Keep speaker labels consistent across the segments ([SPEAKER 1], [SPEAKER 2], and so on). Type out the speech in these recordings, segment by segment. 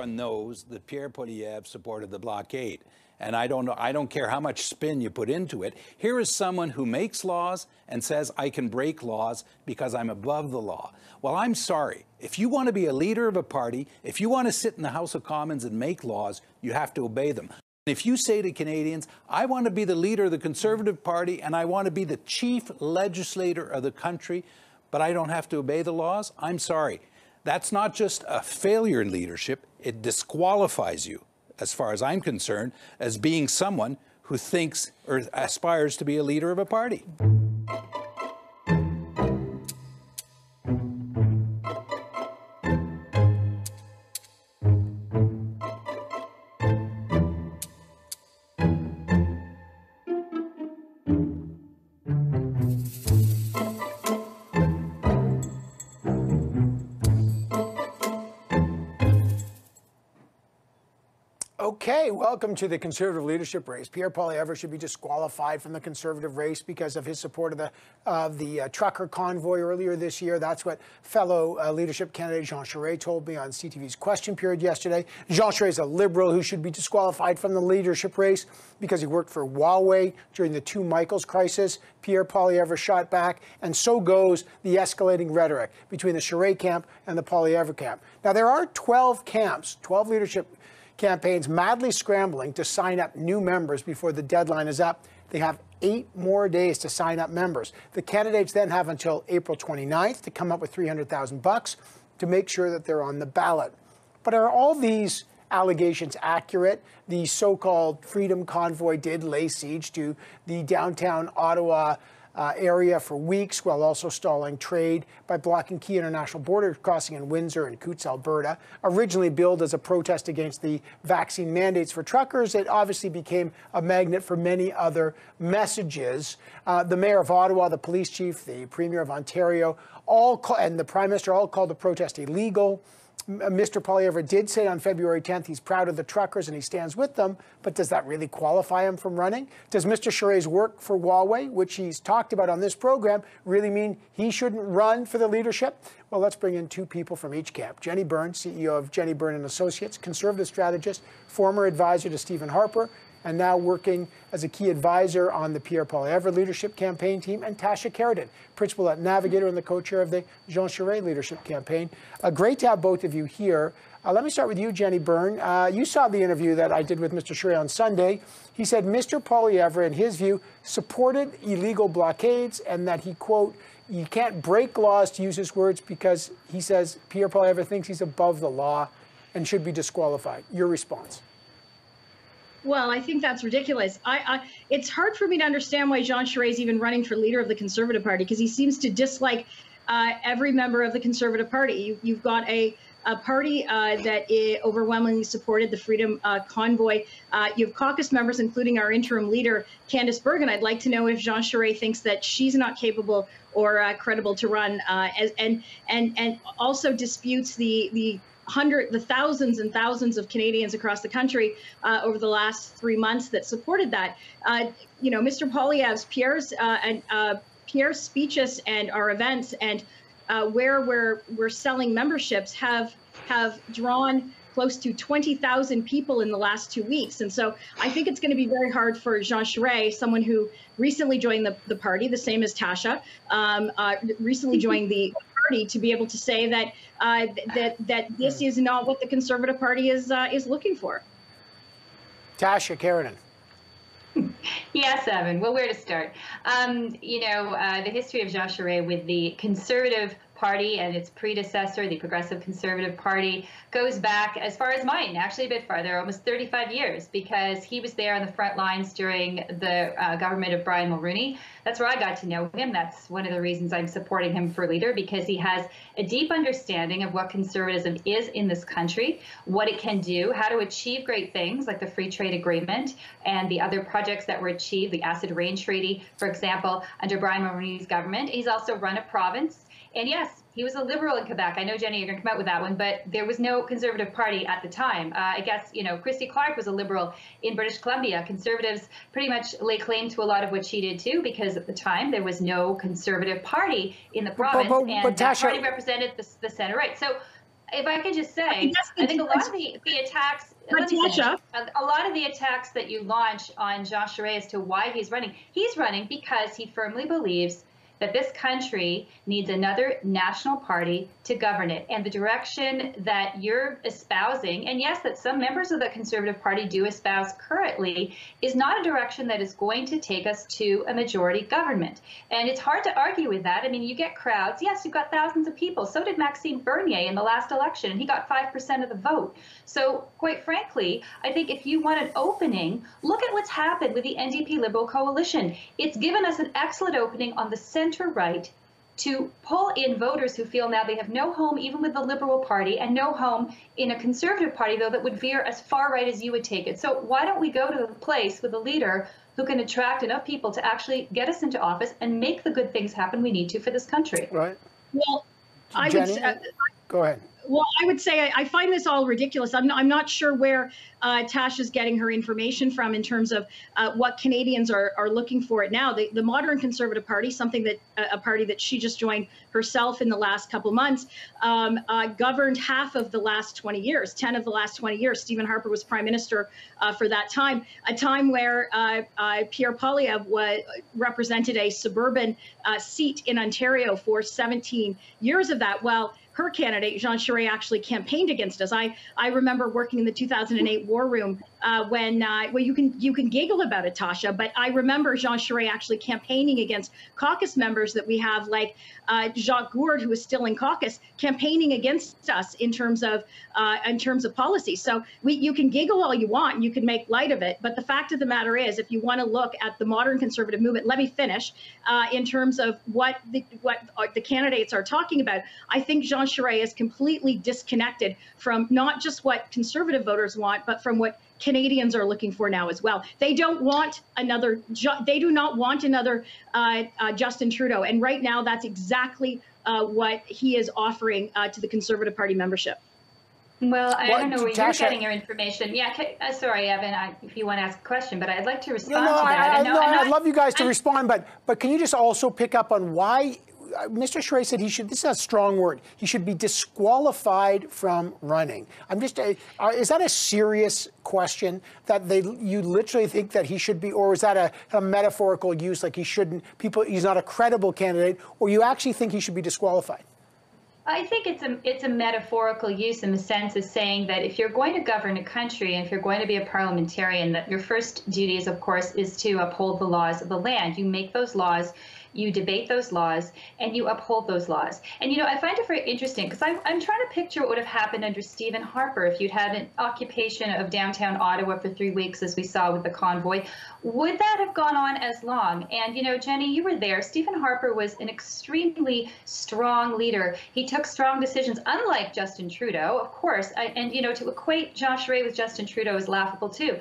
[SPEAKER 1] everyone knows that Pierre Poilievre supported the blockade. And I don't know, I don't care how much spin you put into it. Here is someone who makes laws and says, I can break laws because I'm above the law. Well, I'm sorry. If you want to be a leader of a party, if you want to sit in the House of Commons and make laws, you have to obey them. If you say to Canadians, I want to be the leader of the Conservative Party and I want to be the chief legislator of the country, but I don't have to obey the laws, I'm sorry. That's not just a failure in leadership, it disqualifies you as far as I'm concerned, as being someone who thinks or aspires to be a leader of a party.
[SPEAKER 2] Okay, welcome to the conservative leadership race. Pierre Poilievre should be disqualified from the conservative race because of his support of the of the uh, trucker convoy earlier this year. That's what fellow uh, leadership candidate Jean Charest told me on CTV's question period yesterday. Jean Charest is a liberal who should be disqualified from the leadership race because he worked for Huawei during the two Michaels crisis. Pierre Poilievre shot back, and so goes the escalating rhetoric between the Charest camp and the Poilievre camp. Now there are 12 camps, 12 leadership campaigns madly scrambling to sign up new members before the deadline is up. They have eight more days to sign up members. The candidates then have until April 29th to come up with 300,000 bucks to make sure that they're on the ballot. But are all these allegations accurate? The so-called Freedom Convoy did lay siege to the downtown Ottawa uh, area for weeks while also stalling trade by blocking key international border crossing in Windsor and Coutts, Alberta. Originally billed as a protest against the vaccine mandates for truckers, it obviously became a magnet for many other messages. Uh, the mayor of Ottawa, the police chief, the premier of Ontario, all call, and the prime minister all called the protest illegal. Mr. Poilievre did say on February 10th he's proud of the truckers and he stands with them, but does that really qualify him from running? Does Mr. Charest's work for Huawei, which he's talked about on this program, really mean he shouldn't run for the leadership? Well, let's bring in two people from each camp. Jenny Byrne, CEO of Jenny Byrne and Associates, conservative strategist, former advisor to Stephen Harper, and now working as a key advisor on the Pierre Paul Poilievre leadership campaign team, and Tasha Kheiriddin, principal at Navigator and the co-chair of the Jean Charest leadership campaign. Uh, great to have both of you here. Uh, let me start with you, Jenny Byrne. Uh, you saw the interview that I did with Mr. Charest on Sunday. He said Mr. Poilievre, in his view, supported illegal blockades and that he, quote, you can't break laws, to use his words, because he says Pierre Poilievre thinks he's above the law and should be disqualified. Your response?
[SPEAKER 3] Well, I think that's ridiculous. I, I, it's hard for me to understand why Jean Charest is even running for leader of the Conservative Party because he seems to dislike uh, every member of the Conservative Party. You, have got a, a party uh, that overwhelmingly supported the Freedom uh, Convoy. Uh, you have caucus members, including our interim leader, Candice Bergen. I'd like to know if Jean Charest thinks that she's not capable or uh, credible to run, uh, as, and and and also disputes the the hundred, the thousands and thousands of Canadians across the country uh, over the last three months that supported that. Uh, you know, Mr. Poilievre's, Pierre's, uh, and uh, Pierre's speeches and our events and uh, where we're we're selling memberships have have drawn close to 20,000 people in the last two weeks. And so I think it's going to be very hard for Jean Charest, someone who recently joined the, the party, the same as Tasha, um, uh, recently joined the party to be able to say that uh, that that this hmm. is not what the Conservative Party is uh, is looking for.
[SPEAKER 2] Tasha Kheiriddin.
[SPEAKER 4] Yes, Evan. Well, where to start? Um, you know, uh, the history of Jean Charest with the Conservative Party and its predecessor, the Progressive Conservative Party, goes back as far as mine, actually a bit farther, almost 35 years, because he was there on the front lines during the uh, government of Brian Mulroney. That's where I got to know him. That's one of the reasons I'm supporting him for leader, because he has a deep understanding of what conservatism is in this country, what it can do, how to achieve great things like the free trade agreement and the other projects that were achieved, the acid rain treaty, for example, under Brian Mulroney's government. He's also run a province and yes, he was a liberal in Quebec. I know, Jenny, you're going to come out with that one, but there was no Conservative Party at the time. Uh, I guess, you know, Christy Clark was a liberal in British Columbia. Conservatives pretty much lay claim to a lot of what she did, too, because at the time there was no Conservative Party in the province,
[SPEAKER 2] but, but,
[SPEAKER 4] and
[SPEAKER 2] but
[SPEAKER 4] that
[SPEAKER 2] Tasha,
[SPEAKER 4] party represented the, the center right. So if I could just say, I, I think a lot of the, the attacks,
[SPEAKER 3] Natasha.
[SPEAKER 4] a, a lot of the attacks that you launch on Jean Charest as to why he's running, he's running because he firmly believes that this country needs another national party to govern it. And the direction that you're espousing, and yes, that some members of the Conservative Party do espouse currently, is not a direction that is going to take us to a majority government. And it's hard to argue with that. I mean, you get crowds. Yes, you've got thousands of people. So did Maxime Bernier in the last election, and he got 5% of the vote. So, quite frankly, I think if you want an opening, look at what's happened with the NDP Liberal coalition. It's given us an excellent opening on the center right to pull in voters who feel now they have no home even with the Liberal Party and no home in a Conservative Party, though, that would veer as far right as you would take it. So why don't we go to the place with a leader who can attract enough people to actually get us into office and make the good things happen we need to for this country?
[SPEAKER 2] Right.
[SPEAKER 3] Well, I
[SPEAKER 2] Jenny,
[SPEAKER 3] would. Uh,
[SPEAKER 2] go ahead.
[SPEAKER 3] Well, I would say I, I find this all ridiculous. I'm not, I'm not sure where uh, Tasha's getting her information from in terms of uh, what Canadians are, are looking for it now. The, the Modern Conservative Party, something that a party that she just joined herself in the last couple months, um, uh, governed half of the last 20 years, 10 of the last 20 years. Stephen Harper was prime minister uh, for that time, a time where uh, uh, Pierre Poilievre was, represented a suburban seat in Ontario for 17 years of that. Well, her candidate, Jean Charest, actually campaigned against us. I, I remember working in the 2008 war room uh, when, uh, well, you can you can giggle about it, Tasha, but I remember Jean Charest actually campaigning against caucus members that we have, like uh, Jacques Gourde, who is still in caucus, campaigning against us in terms of uh, in terms of policy. So we, you can giggle all you want, you can make light of it, but the fact of the matter is, if you want to look at the modern conservative movement, let me finish uh, in terms of what the, what the candidates are talking about. I think Jean Charest is completely disconnected from not just what conservative voters want, but from what Canadians are looking for now as well. They don't want another. They do not want another uh, uh, Justin Trudeau, and right now that's exactly uh, what he is offering uh, to the Conservative Party membership.
[SPEAKER 4] Well, I don't know where you're getting your information. Yeah, uh, sorry, Evan, I, if you want to ask a question, but I'd like to respond
[SPEAKER 2] no, no,
[SPEAKER 4] to that.
[SPEAKER 2] I, I, no, I'd love you guys to I, respond, but but can you just also pick up on why Mr. Charest said he should, this is a strong word, he should be disqualified from running. I'm just, uh, uh, is that a serious question that they, you literally think that he should be, or is that a, a metaphorical use, like he shouldn't, people, he's not a credible candidate, or you actually think he should be disqualified?
[SPEAKER 4] I think it's a it's a metaphorical use in the sense of saying that if you're going to govern a country and if you're going to be a parliamentarian, that your first duty is, of course, is to uphold the laws of the land. You make those laws you debate those laws, and you uphold those laws. And you know, I find it very interesting because I'm, I'm trying to picture what would have happened under Stephen Harper if you'd had an occupation of downtown Ottawa for three weeks, as we saw with the convoy. Would that have gone on as long? And you know, Jenny, you were there. Stephen Harper was an extremely strong leader. He took strong decisions, unlike Justin Trudeau, of course. And you know, to equate Josh Ray with Justin Trudeau is laughable too.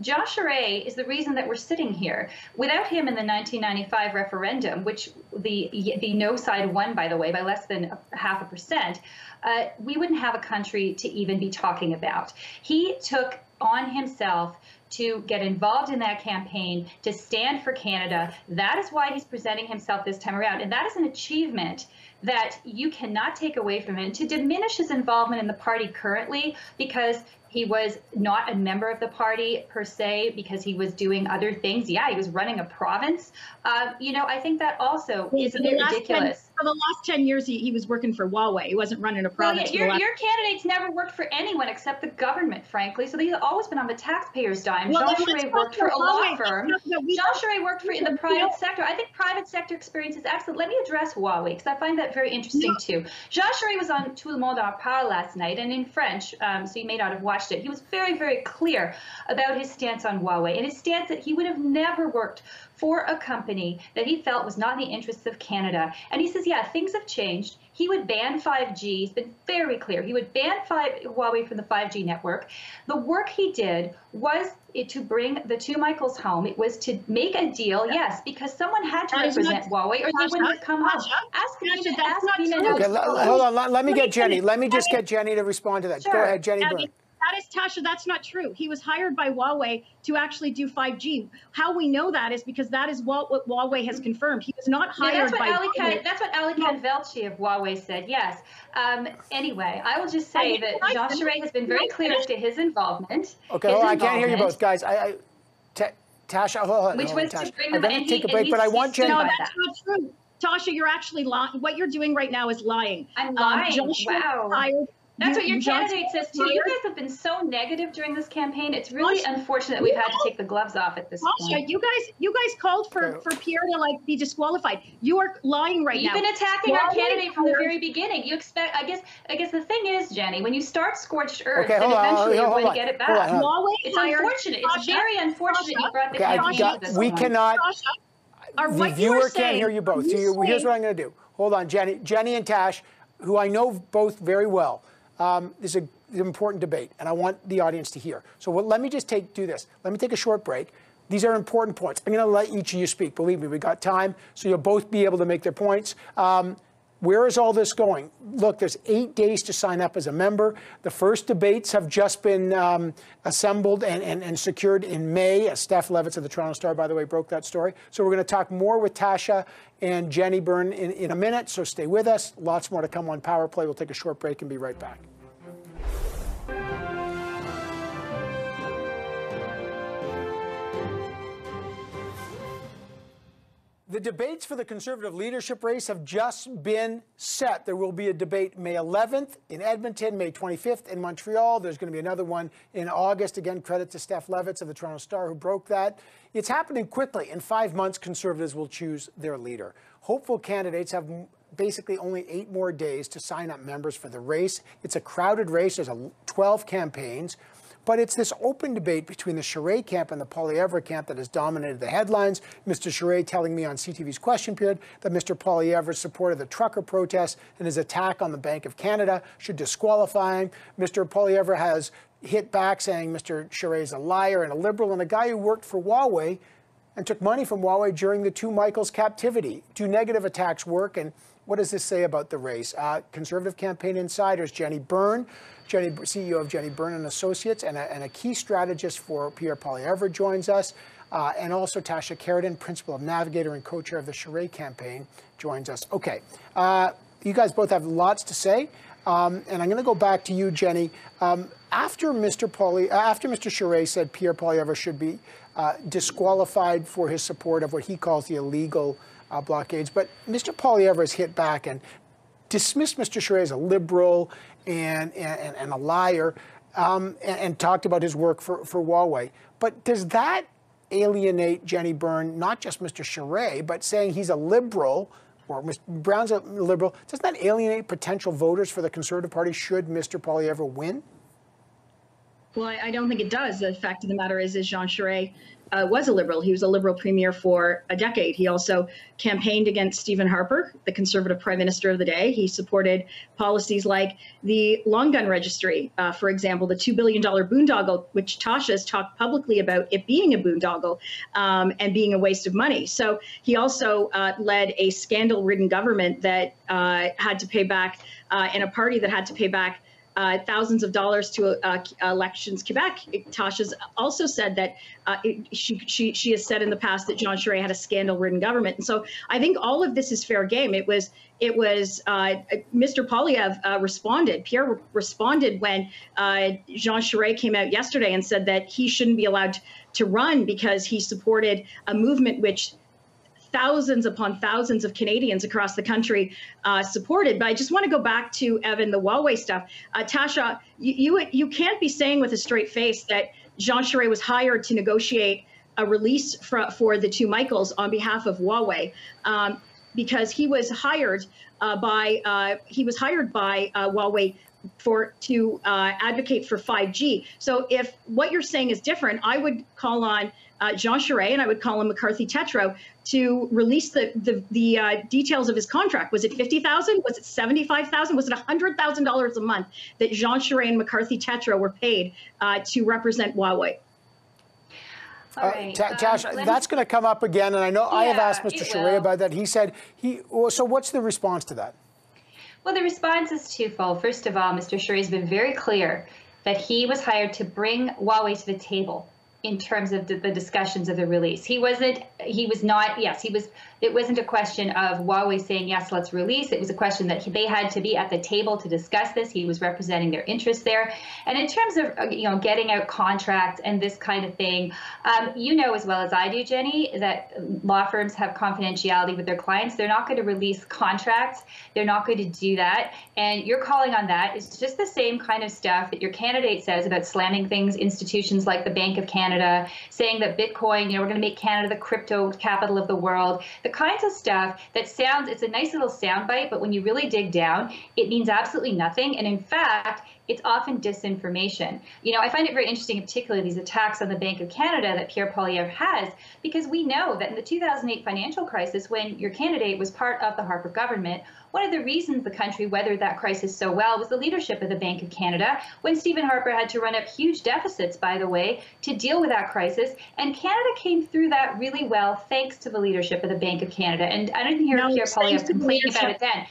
[SPEAKER 4] Jean Charest is the reason that we're sitting here. Without him in the 1995 referendum, which the the no side won, by the way, by less than half a percent, uh, we wouldn't have a country to even be talking about. He took on himself to get involved in that campaign, to stand for Canada. That is why he's presenting himself this time around. And that is an achievement that you cannot take away from him. To diminish his involvement in the party currently, because he was not a member of the party per se because he was doing other things. Yeah, he was running a province. Uh, you know, I think that also is a bit ridiculous
[SPEAKER 3] for the last 10 years, he, he was working for Huawei. He wasn't running a province.
[SPEAKER 4] Well, yeah, your, your candidates never worked for anyone except the government, frankly. So they've always been on the taxpayer's dime. Well, Jean Charest worked for a law firm. Jean Charest worked for in the private sector. I think private sector experience is excellent. Let me address Huawei because I find that very interesting too. Jean Charest was on Tout le monde en parle last night and in French, um, so you may not have watched it. He was very, very clear about his stance on Huawei and his stance that he would have never worked for a company that he felt was not in the interests of Canada. And he says, yeah, things have changed. He would ban 5G. He's been very clear. He would ban 5, Huawei from the 5G network. The work he did was to bring the two Michaels home. It was to make a deal, yes, because someone had to that represent not, Huawei or they wouldn't have come home. Ask me to
[SPEAKER 2] ask me okay, Hold on, let, let me get Jenny. Let me just get Jenny to respond to that. Sure. Go ahead, Jenny Byrne.
[SPEAKER 3] That is Tasha. That's not true. He was hired by Huawei to actually do 5G. How we know that is because that is what, what Huawei has confirmed. He was not
[SPEAKER 4] No,
[SPEAKER 3] hired
[SPEAKER 4] that's what
[SPEAKER 3] by
[SPEAKER 4] Ali
[SPEAKER 3] Huawei.
[SPEAKER 4] Khan, that's what Alykhan Velshi of Huawei said. Yes. Um, anyway, I will just
[SPEAKER 3] I
[SPEAKER 4] say
[SPEAKER 3] mean,
[SPEAKER 4] that
[SPEAKER 3] can I
[SPEAKER 4] Jean
[SPEAKER 3] finish?
[SPEAKER 4] Has been very clear as to his involvement.
[SPEAKER 2] Okay,
[SPEAKER 4] his
[SPEAKER 2] hold on, I can't hear you both, guys. I, I Tasha, hold on,
[SPEAKER 4] Which
[SPEAKER 2] hold on,
[SPEAKER 4] was to
[SPEAKER 2] Tasha.
[SPEAKER 4] bring
[SPEAKER 2] I'm going to take
[SPEAKER 4] he-
[SPEAKER 2] a break, but I want
[SPEAKER 4] stood
[SPEAKER 2] Jen.
[SPEAKER 3] No, that's
[SPEAKER 4] that.
[SPEAKER 3] not true. Tasha, you're actually lying. What you're doing right now is lying.
[SPEAKER 4] I'm
[SPEAKER 3] Um,
[SPEAKER 4] lying.
[SPEAKER 3] John Schmidt
[SPEAKER 4] Wow.
[SPEAKER 3] hired-
[SPEAKER 4] That's
[SPEAKER 3] you-
[SPEAKER 4] what your candidate says too. You
[SPEAKER 3] hired-
[SPEAKER 4] guys have been so negative during this campaign. It's really
[SPEAKER 3] Tasha,
[SPEAKER 4] unfortunate we've had to take the gloves off at this
[SPEAKER 3] Tasha,
[SPEAKER 4] point.
[SPEAKER 3] you guys, you guys called for, for Pierre to like be disqualified. You are lying right now.
[SPEAKER 4] You've been attacking our candidate from the very beginning. You expect, I guess, I guess the thing is, Jenny, when you start scorched earth,
[SPEAKER 2] Okay,
[SPEAKER 4] then
[SPEAKER 2] hold on,
[SPEAKER 4] eventually you're going
[SPEAKER 2] on,
[SPEAKER 4] to get it
[SPEAKER 2] hold on,
[SPEAKER 4] back.
[SPEAKER 2] hold on.
[SPEAKER 3] Huawei
[SPEAKER 4] It's unfortunate. It's
[SPEAKER 3] Tasha,
[SPEAKER 4] very unfortunate you brought the
[SPEAKER 2] Okay, I
[SPEAKER 4] campaign
[SPEAKER 2] got,
[SPEAKER 4] this
[SPEAKER 2] we
[SPEAKER 4] point.
[SPEAKER 2] cannot.
[SPEAKER 3] Tasha,
[SPEAKER 2] the
[SPEAKER 3] what you
[SPEAKER 2] viewer can't hear you both.
[SPEAKER 3] are
[SPEAKER 2] So you, here's what I'm going to do. Hold on, Jenny, Jenny and Tash, who I know both very well. Um, this is a, an important debate, and I want the audience to hear. So let me just take do this. Let me take a short break. These are important points. I'm going to let each of you speak. Believe me, we got time, so you'll both be able to make their points. Um, where is all this going? Look, there's eight days to sign up as a member. The first debates have just been um, assembled and, and, and secured in May. Steph Levitz of the Toronto Star, by the way, broke that story. So we're going to talk more with Tasha and Jenny Byrne in, in a minute. So stay with us. Lots more to come on Power Play. We'll take a short break and be right back. The debates for the Conservative leadership race have just been set. There will be a debate May 11th in Edmonton, May 25th in Montreal. There's going to be another one in August. Again, credit to Steph Levitz of the Toronto Star who broke that. It's happening quickly. In five months, Conservatives will choose their leader. Hopeful candidates have basically only eight more days to sign up members for the race. It's a crowded race. There's a 12 campaigns. But it's this open debate between the Charest camp and the Poilievre camp that has dominated the headlines. Mr. Charest telling me on CTV's question period that Mr. Poilievre supported the trucker protest and his attack on the Bank of Canada should disqualify him. Mr. Poilievre has hit back saying Mr. Charest is a liar and a liberal and a guy who worked for Huawei and took money from Huawei during the two Michaels captivity. Do negative attacks work? And what does this say about the race? Uh, Conservative campaign insiders Jenny Byrne, Jenny, CEO of Jenny Byrne and Associates, and a, and a key strategist for Pierre Poilievre joins us. Uh, and also Tasha Kheiriddin, principal of Navigator and co-chair of the Charest campaign, joins us. Okay, uh, you guys both have lots to say, um, and I'm going to go back to you, Jenny. Um, after Mr. Pauli, uh, after Mr. Charest said Pierre Poilievre should be uh, disqualified for his support of what he calls the illegal uh, blockades, but Mr. Poilievre has hit back and dismissed Mr. Charest as a liberal and, and, and a liar um, and, and talked about his work for, for Huawei. But does that alienate Jenny Byrne, not just Mr. Charest, but saying he's a liberal or Mr. Brown's a liberal, does that alienate potential voters for the Conservative Party should Mr. Poilievre win?
[SPEAKER 3] Well, I, I don't think it does. The fact of the matter is, is Jean Charest uh, was a liberal. He was a liberal premier for a decade. He also campaigned against Stephen Harper, the conservative prime minister of the day. He supported policies like the long gun registry, uh, for example, the $2 billion boondoggle, which Tasha has talked publicly about it being a boondoggle um, and being a waste of money. So he also uh, led a scandal ridden government that uh, had to pay back, uh, and a party that had to pay back uh, thousands of dollars to uh, elections Quebec. Tasha's also said that uh, it, she, she, she has said in the past that Jean Charest had a scandal-ridden government, and so I think all of this is fair game. It was it was uh, Mr. Poilievre uh, responded. Pierre responded when uh, Jean Charest came out yesterday and said that he shouldn't be allowed to run because he supported a movement which thousands upon thousands of Canadians across the country uh, supported. But I just want to go back to Evan, the Huawei stuff. Uh, Tasha, you, you, you can't be saying with a straight face that Jean Charest was hired to negotiate a release for, for the two Michaels on behalf of Huawei. Um, because he was hired uh, by uh, he was hired by uh, Huawei for to uh, advocate for 5G. So if what you're saying is different, I would call on uh, Jean Charest and I would call on McCarthy Tétrault to release the the, the uh, details of his contract. Was it fifty thousand? Was it seventy five thousand? Was it hundred thousand dollars a month that Jean Charest and McCarthy Tétrault were paid uh, to represent Huawei?
[SPEAKER 4] All
[SPEAKER 2] Uh,
[SPEAKER 4] right,
[SPEAKER 2] Ta-
[SPEAKER 4] um,
[SPEAKER 2] Tash, that's going to come up again, and I know I have asked Mr.
[SPEAKER 4] it
[SPEAKER 2] Charest
[SPEAKER 4] will.
[SPEAKER 2] about that. He said he. Well, so what's the response to that?
[SPEAKER 4] Well, the response is twofold. First of all, Mr. Charest has been very clear that he was hired to bring Huawei to the table in terms of the, the, discussions of the release. He wasn't, he was not, yes, he was, it wasn't a question of Huawei saying, yes, let's release. It was a question that they had to be at the table to discuss this. He was representing their interests there. And in terms of, uh, you know, getting out contracts and this kind of thing, um, you know as well as I do, Jenny, that law firms have confidentiality with their clients. They're not going to release contracts. They're not going to do that. And you're calling on that. It's just the same kind of stuff that your candidate says about slamming things, institutions like the Bank of Canada Canada, saying that Bitcoin, you know, we're going to make Canada the crypto capital of the world. The kinds of stuff that sounds, it's a nice little soundbite, but when you really dig down, it means absolutely nothing. And in fact, it's often disinformation. You know, I find it very interesting, particularly these attacks on the Bank of Canada that Pierre Poilievre has, because we know that in the 2008 financial crisis, when your candidate was part of the Harper government, one of the reasons the country weathered that crisis so well was the leadership of the Bank of Canada, when Stephen Harper had to run up huge deficits, by the way, to deal with that crisis. And Canada came through that really well thanks to the leadership of the Bank of Canada. And I didn't hear no, Pierre Poilievre complain about it then.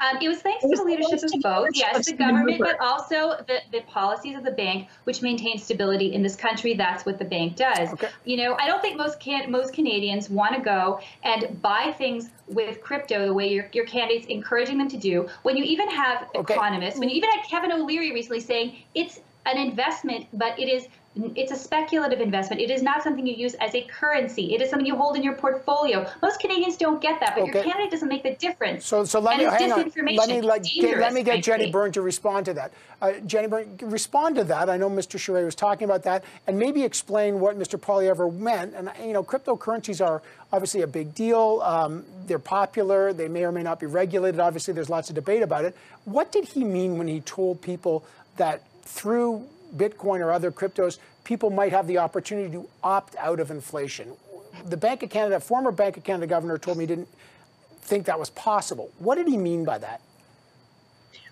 [SPEAKER 4] Um, it was thanks it was to the leadership of both, yes, the government, but also the, the policies of the bank, which maintain stability in this country. That's what the bank does. Okay. You know, I don't think most can most Canadians want to go and buy things with crypto the way your, your candidates encouraging them to do. When you even have okay. economists, when you even had Kevin O'Leary recently saying it's an investment, but it is it's a speculative investment. It is not something you use as a currency. It is something you hold in your portfolio. Most Canadians don't get that, but okay. your candidate doesn't make the difference.
[SPEAKER 2] So, so let me hang on. Let me like, get, let me get Jenny Byrne to respond to that. Uh, Jenny Byrne, respond to that. I know Mr. Charest was talking about that, and maybe explain what Mr. Poilievre meant. And you know, cryptocurrencies are obviously a big deal. Um, they're popular. They may or may not be regulated. Obviously, there's lots of debate about it. What did he mean when he told people that through Bitcoin or other cryptos, people might have the opportunity to opt out of inflation. The Bank of Canada, former Bank of Canada governor told me he didn't think that was possible. What did he mean by that?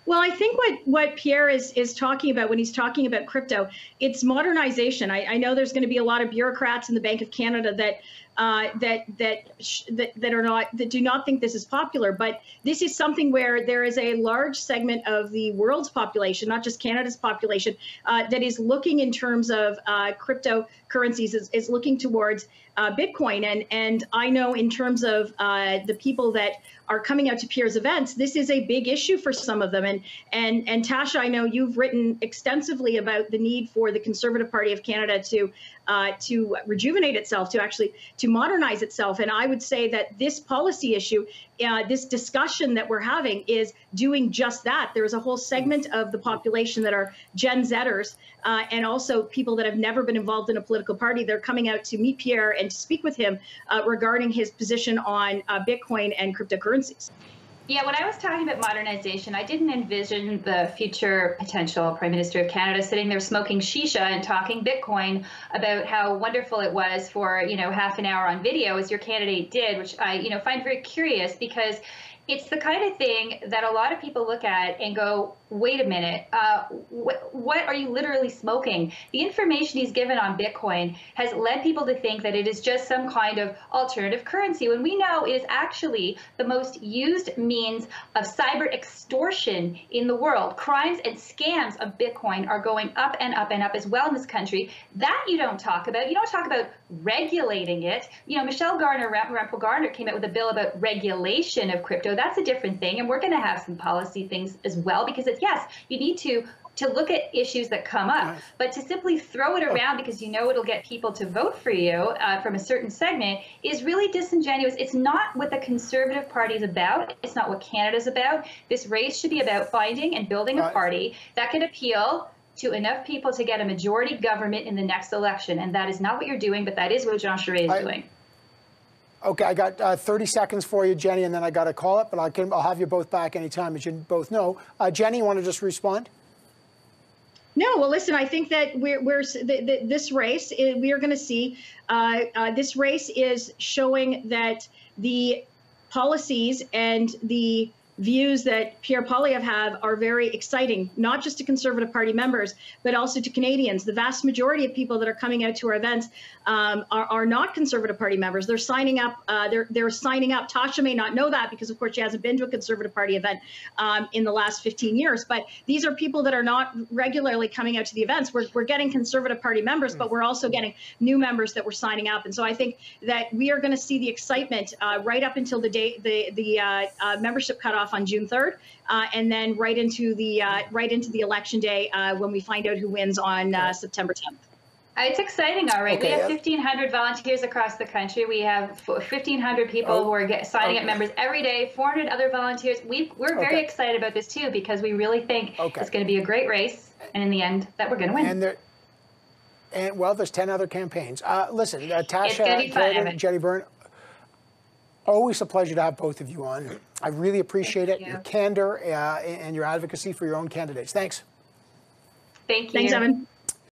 [SPEAKER 3] Well, I think what, what Pierre is, is talking about when he's talking about crypto, it's modernization. I, I know there's going to be a lot of bureaucrats in the Bank of Canada that uh, that that, that that are not that do not think this is popular. But this is something where there is a large segment of the world's population, not just Canada's population, uh, that is looking in terms of uh, cryptocurrencies is, is looking towards uh, Bitcoin. And and I know in terms of uh, the people that are coming out to Pierre's events, this is a big issue for some of them. And and and Tasha, I know you've written extensively about the need for the Conservative Party of Canada to uh, to rejuvenate itself, to actually to modernize itself. And I would say that this policy issue, uh, this discussion that we're having, is doing just that. There is a whole segment of the population that are Gen Zers uh, and also people that have never been involved in a political party. They're coming out to meet Pierre and to speak with him uh, regarding his position on uh, Bitcoin and cryptocurrencies.
[SPEAKER 4] Yeah, when I was talking about modernization, I didn't envision the future potential Prime Minister of Canada sitting there smoking shisha and talking Bitcoin about how wonderful it was for, you know, half an hour on video as your candidate did, which I, you know, find very curious because it's the kind of thing that a lot of people look at and go, wait a minute, uh, wh- what are you literally smoking? The information he's given on Bitcoin has led people to think that it is just some kind of alternative currency when we know it is actually the most used means of cyber extortion in the world. Crimes and scams of Bitcoin are going up and up and up as well in this country. That you don't talk about. You don't talk about regulating it. You know, Michelle Garner, Rempel Garner came out with a bill about regulation of crypto. That's a different thing. And we're going to have some policy things as well because it's yes, you need to to look at issues that come up, but to simply throw it around because you know it'll get people to vote for you uh, from a certain segment is really disingenuous. It's not what the Conservative Party is about. It's not what Canada's about. This race should be about finding and building a party that can appeal to enough people to get a majority government in the next election. And that is not what you're doing, but that is what Jean Charest is I, doing.
[SPEAKER 2] Okay, I got uh, 30 seconds for you, Jenny, and then I got to call it, but I can, I'll have you both back anytime, as you both know. Uh, Jenny, you want to just respond?
[SPEAKER 3] No, well, listen. I think that we're, we're this race. Eh, we are going to see. Uh, uh, this race is showing that the policies and the views that Pierre Poilievre have are very exciting, not just to Conservative Party members, but also to Canadians. The vast majority of people that are coming out to our events um, are, are not Conservative Party members. They're signing up. Uh, they're they're signing up. Tasha may not know that because, of course, she hasn't been to a Conservative Party event um, in the last 15 years. But these are people that are not regularly coming out to the events. We're we're getting Conservative Party members, but we're also getting new members that were signing up. And so I think that we are going to see the excitement uh, right up until the day the the uh, uh, membership cutoff on June 3rd, uh, and then right into the uh, right into the election day uh, when we find out who wins on uh, September 10th.
[SPEAKER 4] It's exciting, all right.
[SPEAKER 2] Okay,
[SPEAKER 4] we have
[SPEAKER 2] uh,
[SPEAKER 4] 1,500 volunteers across the country. We have 1,500 people
[SPEAKER 2] Oh,
[SPEAKER 4] who are get, signing
[SPEAKER 2] okay.
[SPEAKER 4] up members every day, 400 other volunteers. We, we're very
[SPEAKER 2] Okay.
[SPEAKER 4] excited about this too because we really think
[SPEAKER 2] Okay.
[SPEAKER 4] it's going to be a great race. And in the end, that we're going to win.
[SPEAKER 2] And there, and well, there's ten other campaigns. Uh, listen, uh, Tasha,
[SPEAKER 4] gonna be fun,
[SPEAKER 2] Jordan, Jenny Byrne. Always a pleasure to have both of you on. I really appreciate it.
[SPEAKER 4] you.
[SPEAKER 2] Your candor uh, and your advocacy for your own candidates. Thanks.
[SPEAKER 4] Thank you.
[SPEAKER 3] Thanks, Evan.